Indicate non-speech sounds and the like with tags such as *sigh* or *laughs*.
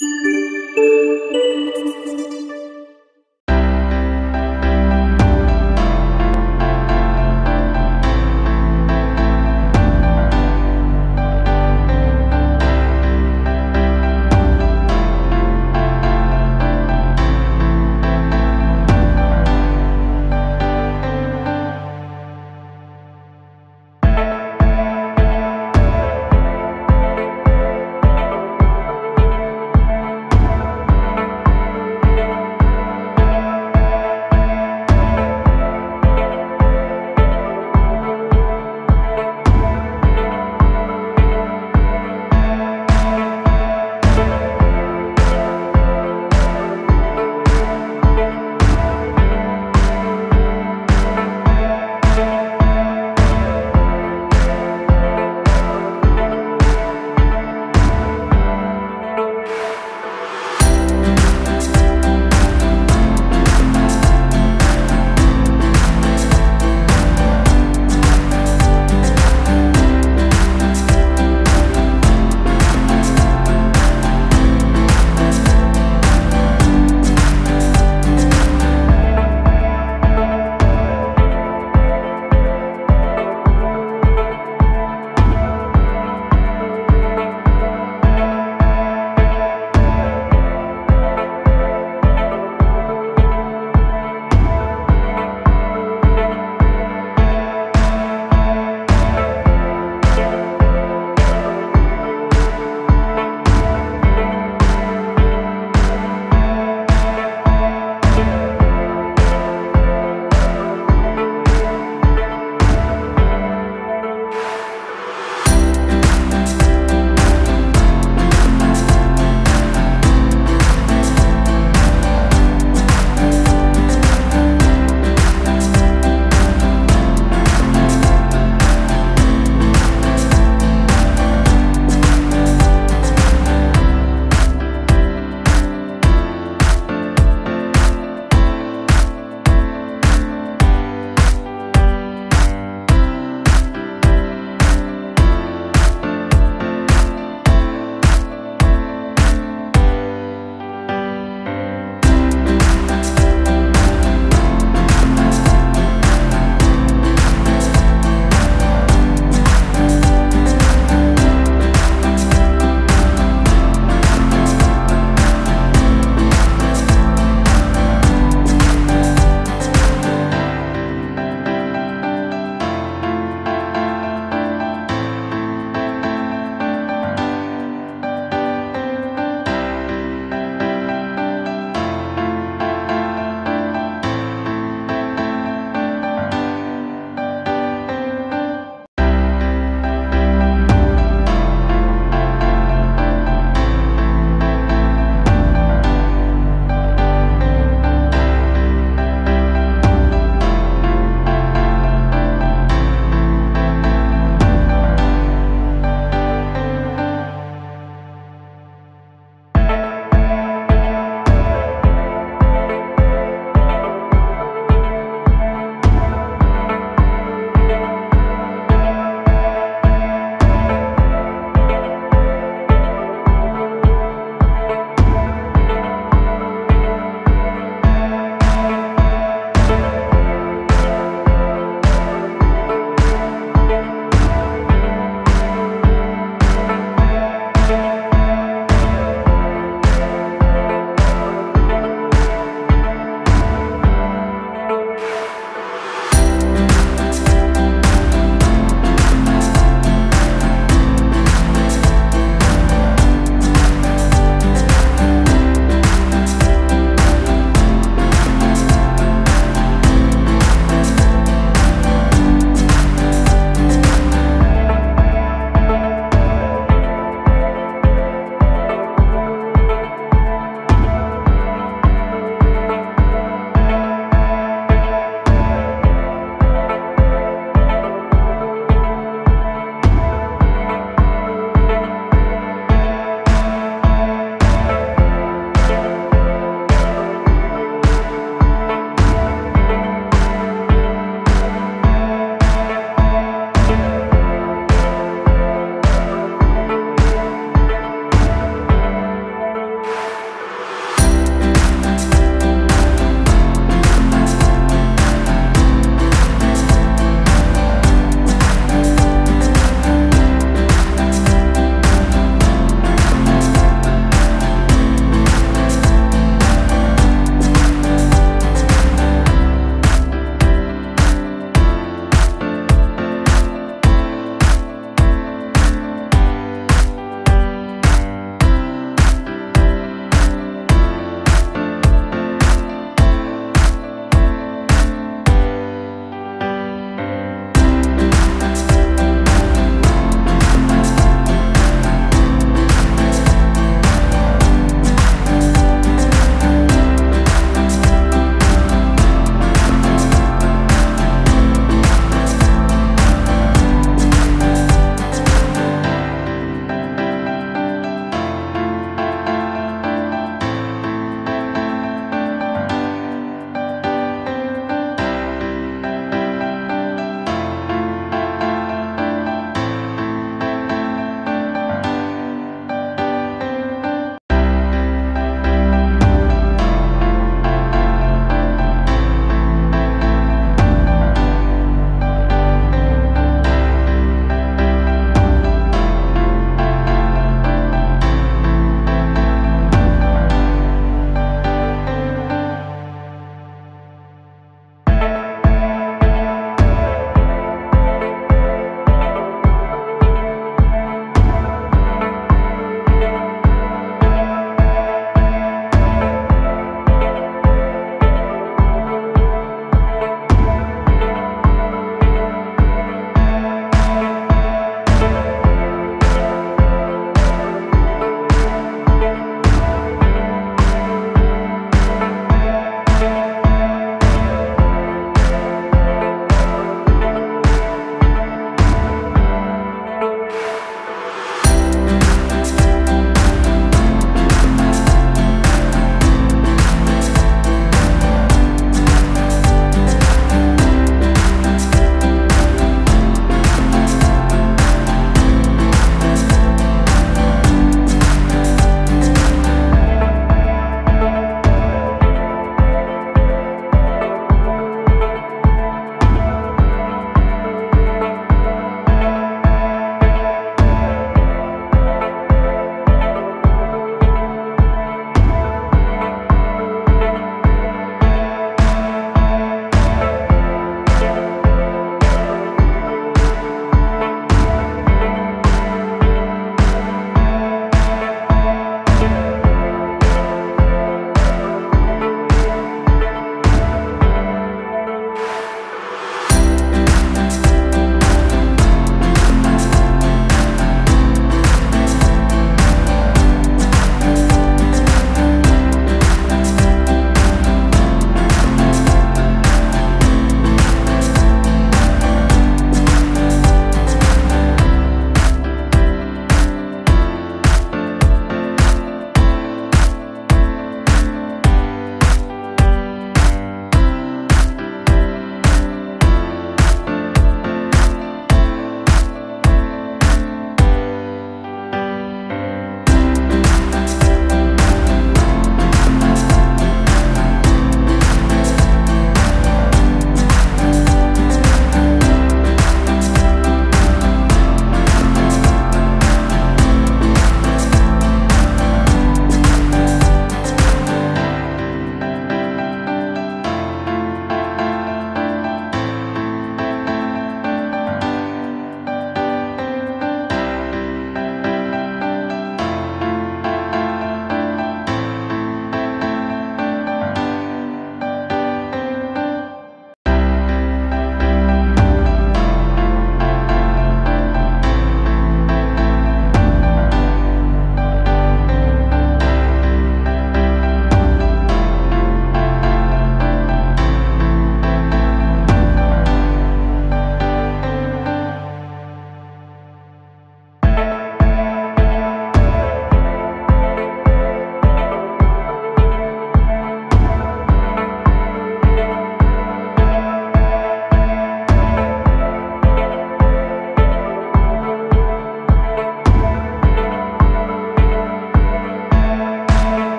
you *laughs*